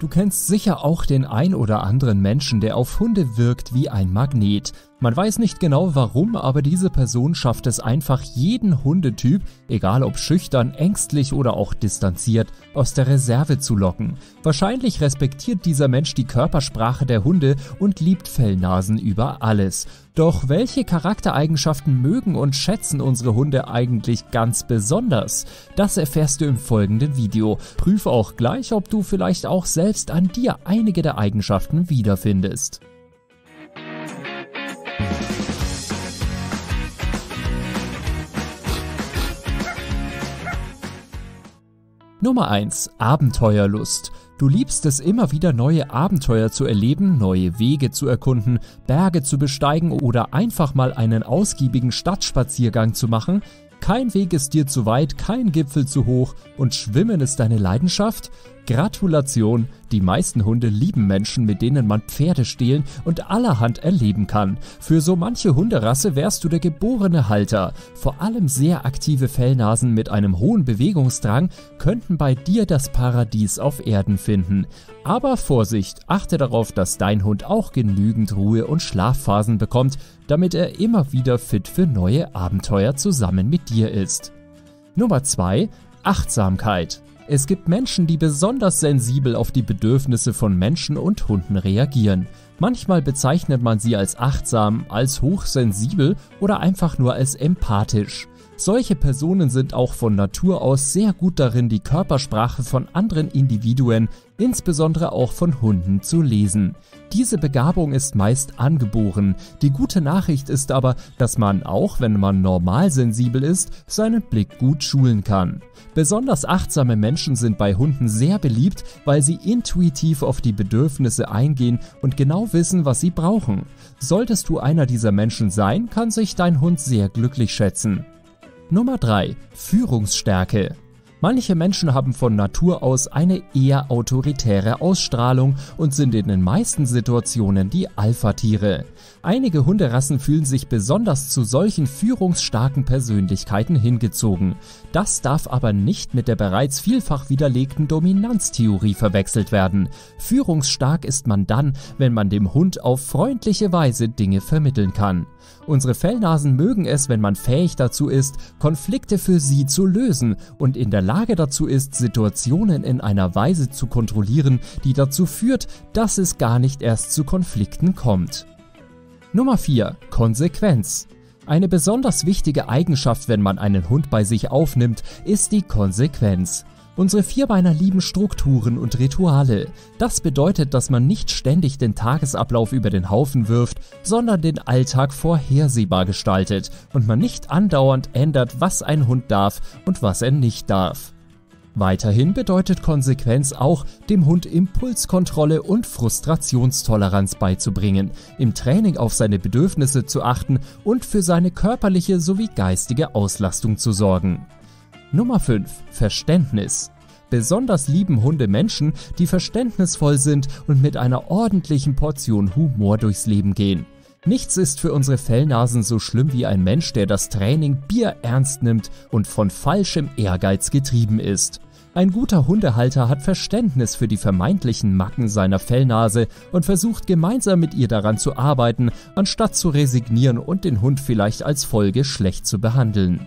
Du kennst sicher auch den ein oder anderen Menschen, der auf Hunde wirkt wie ein Magnet. Man weiß nicht genau warum, aber diese Person schafft es einfach jeden Hundetyp, egal ob schüchtern, ängstlich oder auch distanziert, aus der Reserve zu locken. Wahrscheinlich respektiert dieser Mensch die Körpersprache der Hunde und liebt Fellnasen über alles. Doch welche Charaktereigenschaften mögen und schätzen unsere Hunde eigentlich ganz besonders? Das erfährst du im folgenden Video. Prüfe auch gleich, ob du vielleicht auch selbst an dir einige der Eigenschaften wiederfindest. Nummer 1. Abenteuerlust. Du liebst es immer wieder neue Abenteuer zu erleben, neue Wege zu erkunden, Berge zu besteigen oder einfach mal einen ausgiebigen Stadtspaziergang zu machen. Kein Weg ist dir zu weit, kein Gipfel zu hoch und Schwimmen ist deine Leidenschaft? Gratulation, die meisten Hunde lieben Menschen, mit denen man Pferde stehlen und allerhand erleben kann. Für so manche Hunderasse wärst du der geborene Halter. Vor allem sehr aktive Fellnasen mit einem hohen Bewegungsdrang könnten bei dir das Paradies auf Erden finden. Aber Vorsicht, achte darauf, dass dein Hund auch genügend Ruhe und Schlafphasen bekommt, damit er immer wieder fit für neue Abenteuer zusammen mit dir ist. Nummer 2. Achtsamkeit. Es gibt Menschen, die besonders sensibel auf die Bedürfnisse von Menschen und Hunden reagieren. Manchmal bezeichnet man sie als achtsam, als hochsensibel oder einfach nur als empathisch. Solche Personen sind auch von Natur aus sehr gut darin, die Körpersprache von anderen Individuen, insbesondere auch von Hunden, zu lesen. Diese Begabung ist meist angeboren. Die gute Nachricht ist aber, dass man, auch wenn man normal sensibel ist, seinen Blick gut schulen kann. Besonders achtsame Menschen sind bei Hunden sehr beliebt, weil sie intuitiv auf die Bedürfnisse eingehen und genau wissen, was sie brauchen. Solltest du einer dieser Menschen sein, kann sich dein Hund sehr glücklich schätzen. Nummer 3. Führungsstärke. Manche Menschen haben von Natur aus eine eher autoritäre Ausstrahlung und sind in den meisten Situationen die Alpha-Tiere. Einige Hunderassen fühlen sich besonders zu solchen führungsstarken Persönlichkeiten hingezogen. Das darf aber nicht mit der bereits vielfach widerlegten Dominanztheorie verwechselt werden. Führungsstark ist man dann, wenn man dem Hund auf freundliche Weise Dinge vermitteln kann. Unsere Fellnasen mögen es, wenn man fähig dazu ist, Konflikte für sie zu lösen und in der Lage dazu ist, Situationen in einer Weise zu kontrollieren, die dazu führt, dass es gar nicht erst zu Konflikten kommt. Nummer 4. Konsequenz. Eine besonders wichtige Eigenschaft, wenn man einen Hund bei sich aufnimmt, ist die Konsequenz. Unsere Vierbeiner lieben Strukturen und Rituale. Das bedeutet, dass man nicht ständig den Tagesablauf über den Haufen wirft, sondern den Alltag vorhersehbar gestaltet und man nicht andauernd ändert, was ein Hund darf und was er nicht darf. Weiterhin bedeutet Konsequenz auch, dem Hund Impulskontrolle und Frustrationstoleranz beizubringen, im Training auf seine Bedürfnisse zu achten und für seine körperliche sowie geistige Auslastung zu sorgen. Nummer 5. Verständnis. Besonders lieben Hunde Menschen, die verständnisvoll sind und mit einer ordentlichen Portion Humor durchs Leben gehen. Nichts ist für unsere Fellnasen so schlimm wie ein Mensch, der das Training Bier ernst nimmt und von falschem Ehrgeiz getrieben ist. Ein guter Hundehalter hat Verständnis für die vermeintlichen Macken seiner Fellnase und versucht gemeinsam mit ihr daran zu arbeiten, anstatt zu resignieren und den Hund vielleicht als Folge schlecht zu behandeln.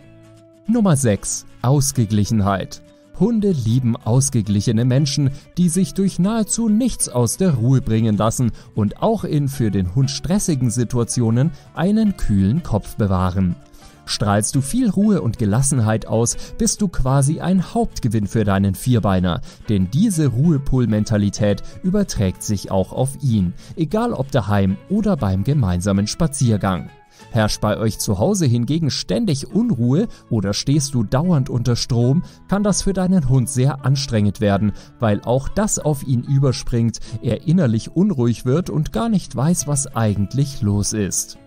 Nummer 6. Ausgeglichenheit. Hunde lieben ausgeglichene Menschen, die sich durch nahezu nichts aus der Ruhe bringen lassen und auch in für den Hund stressigen Situationen einen kühlen Kopf bewahren. Strahlst du viel Ruhe und Gelassenheit aus, bist du quasi ein Hauptgewinn für deinen Vierbeiner, denn diese Ruhepol-Mentalität überträgt sich auch auf ihn, egal ob daheim oder beim gemeinsamen Spaziergang. Herrscht bei euch zu Hause hingegen ständig Unruhe oder stehst du dauernd unter Strom, kann das für deinen Hund sehr anstrengend werden, weil auch das auf ihn überspringt, er innerlich unruhig wird und gar nicht weiß, was eigentlich los ist.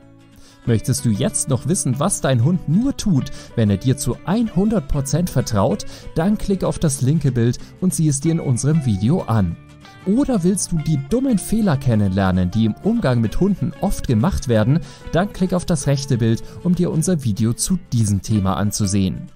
Möchtest du jetzt noch wissen, was dein Hund nur tut, wenn er dir zu 100% vertraut? Dann klick auf das linke Bild und sieh es dir in unserem Video an. Oder willst du die dummen Fehler kennenlernen, die im Umgang mit Hunden oft gemacht werden? Dann klick auf das rechte Bild, um dir unser Video zu diesem Thema anzusehen.